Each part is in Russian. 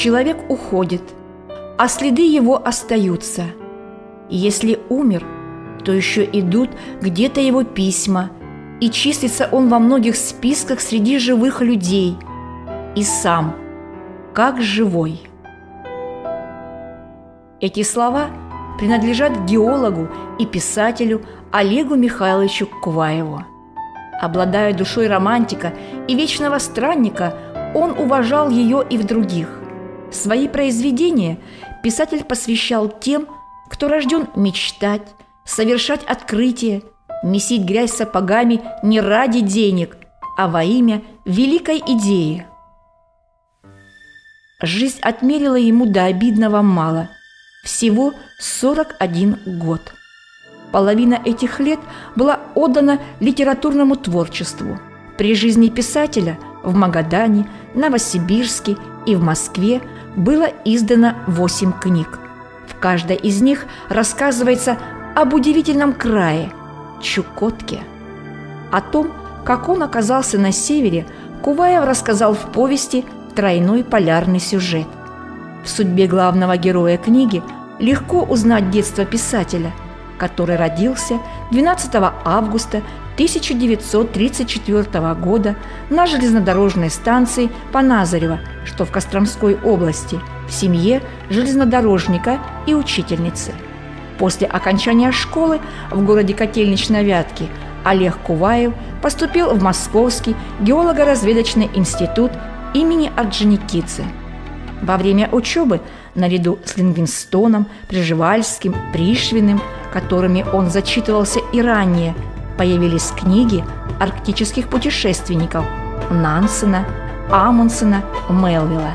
человек уходит, а следы его остаются. Если умер, то еще идут где-то его письма, и числится он во многих списках среди живых людей, и сам, как живой. Эти слова принадлежат геологу и писателю Олегу Михайловичу Куваеву. Обладая душой романтика и вечного странника, он уважал ее и в других. Свои произведения писатель посвящал тем, кто рожден мечтать, совершать открытия, месить грязь сапогами не ради денег, а во имя великой идеи. Жизнь отмерила ему до обидного мало – всего 41 год. Половина этих лет была отдана литературному творчеству. При жизни писателя в Магадане, Новосибирске и в Москве было издано 8 книг. В каждой из них рассказывается об удивительном крае – Чукотке. О том, как он оказался на севере, Куваев рассказал в повести «Тройной полярный сюжет». В судьбе главного героя книги легко узнать детство писателя, который родился 12 августа 1934 года на железнодорожной станции Поназарева, что в Костромской области, в семье железнодорожника и учительницы. После окончания школы в городе Котельнич-на-Вятке Олег Куваев поступил в Московский геолого-разведочный институт имени Орджоникидзе – во время учебы, наряду с Лингвинстоном, Приживальским, Пришвиным, которыми он зачитывался и ранее, появились книги арктических путешественников Нансена, Амундсена, Мелвилла.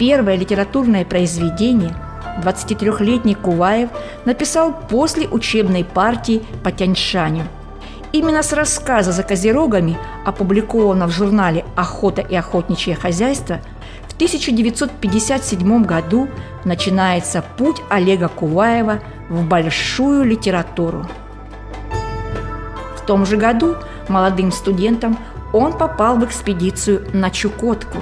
Первое литературное произведение 23-летний Куваев написал после учебной партии по Тяньшаню – Именно с рассказа за козерогами, опубликованного в журнале «Охота и охотничье хозяйство», в 1957 году начинается путь Олега Куваева в большую литературу. В том же году молодым студентом он попал в экспедицию на Чукотку.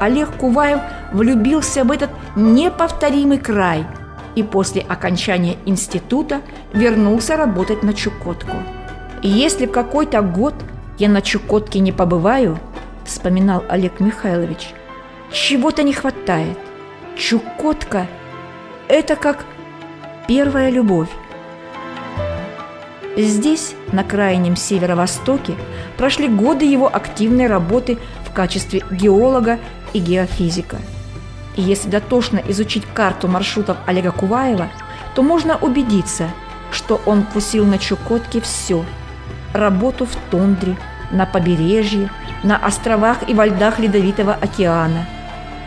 Олег Куваев влюбился в этот неповторимый край и после окончания института вернулся работать на Чукотку – если в какой-то год я на Чукотке не побываю, вспоминал Олег Михайлович, чего-то не хватает. Чукотка – это как первая любовь. Здесь, на крайнем северо-востоке, прошли годы его активной работы в качестве геолога и геофизика. И если дотошно изучить карту маршрутов Олега Куваева, то можно убедиться, что он вкусил на Чукотке все – работу в тундре, на побережье, на островах и во льдах Ледовитого океана.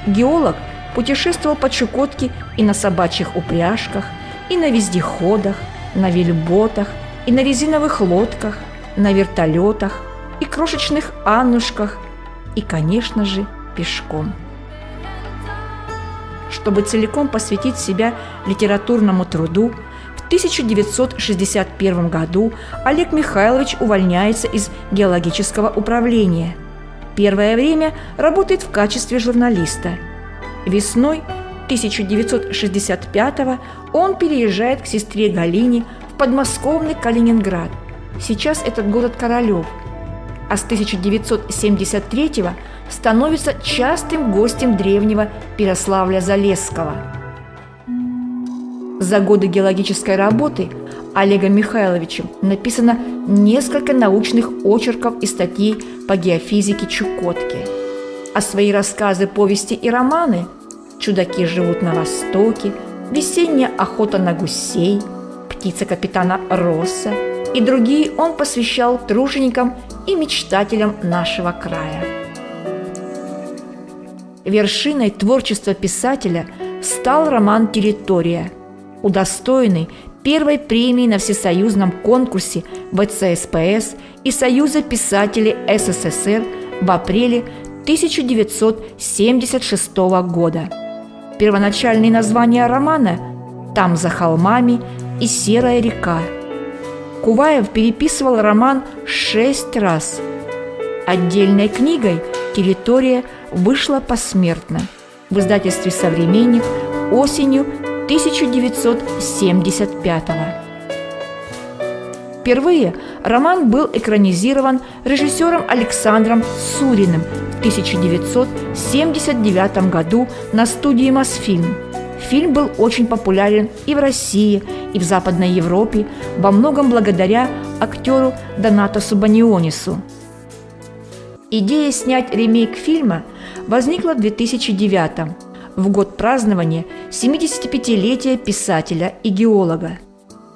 Геолог путешествовал по Чукотке и на собачьих упряжках, и на вездеходах, на вельботах, и на резиновых лодках, на вертолетах, и крошечных аннушках, и, конечно же, пешком. Чтобы целиком посвятить себя литературному труду – 1961 году Олег Михайлович увольняется из геологического управления. Первое время работает в качестве журналиста. Весной 1965 он переезжает к сестре Галине в подмосковный Калининград. Сейчас этот город Королев. А с 1973 становится частым гостем древнего Переславля-Залесского – за годы геологической работы Олегом Михайловичем написано несколько научных очерков и статей по геофизике Чукотки. А свои рассказы, повести и романы «Чудаки живут на Востоке», «Весенняя охота на гусей», «Птица капитана Росса» и другие он посвящал труженикам и мечтателям нашего края. Вершиной творчества писателя стал роман «Территория», удостоенный первой премии на всесоюзном конкурсе ВЦСПС и Союза писателей СССР в апреле 1976 года. Первоначальные названия романа «Там за холмами» и «Серая река». Куваев переписывал роман шесть раз. Отдельной книгой «Территория» вышла посмертно в издательстве «Современник» осенью 1975 года. Впервые роман был экранизирован режиссером Александром Суриным в 1979 году на студии «Мосфильм». Фильм был очень популярен и в России, и в Западной Европе, во многом благодаря актеру Донато Субанионису. Идея снять ремейк фильма возникла в 2009 в год празднования 75-летия писателя и геолога.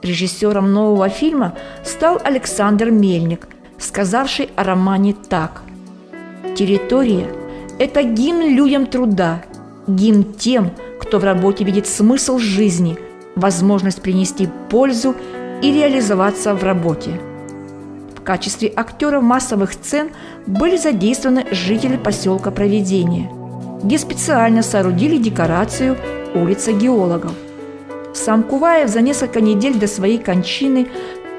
Режиссером нового фильма стал Александр Мельник, сказавший о романе так. «Территория – это гимн людям труда, гимн тем, кто в работе видит смысл жизни, возможность принести пользу и реализоваться в работе». В качестве актеров массовых сцен были задействованы жители поселка Проведения, где специально соорудили декорацию «Улица геологов». Сам Куваев за несколько недель до своей кончины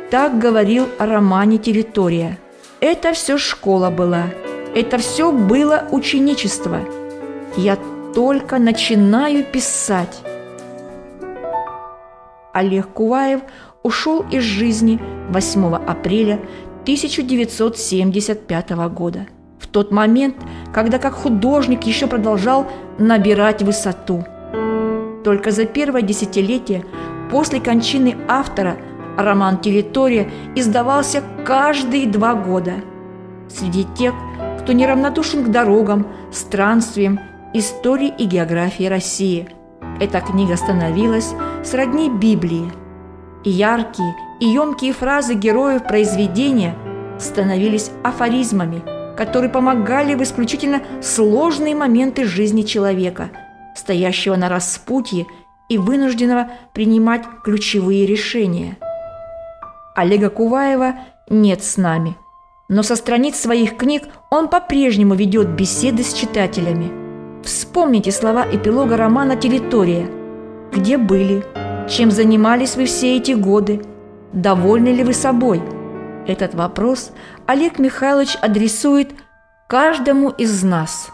так говорил о романе «Территория». Это все школа была, это все было ученичество. Я только начинаю писать. Олег Куваев ушел из жизни 8 апреля 1975 года, в тот момент, когда как художник еще продолжал набирать высоту. Только за первое десятилетие после кончины автора роман «Территория» издавался каждые два года. Среди тех, кто неравнодушен к дорогам, странствиям, истории и географии России. Эта книга становилась сродни Библии – и яркие, и емкие фразы героев произведения становились афоризмами, которые помогали в исключительно сложные моменты жизни человека, стоящего на распутье и вынужденного принимать ключевые решения. Олега Куваева нет с нами, но со страниц своих книг он по-прежнему ведет беседы с читателями. Вспомните слова эпилога романа «Территория». Где были, чем занимались вы все эти годы? Довольны ли вы собой? Этот вопрос Олег Михайлович адресует каждому из нас –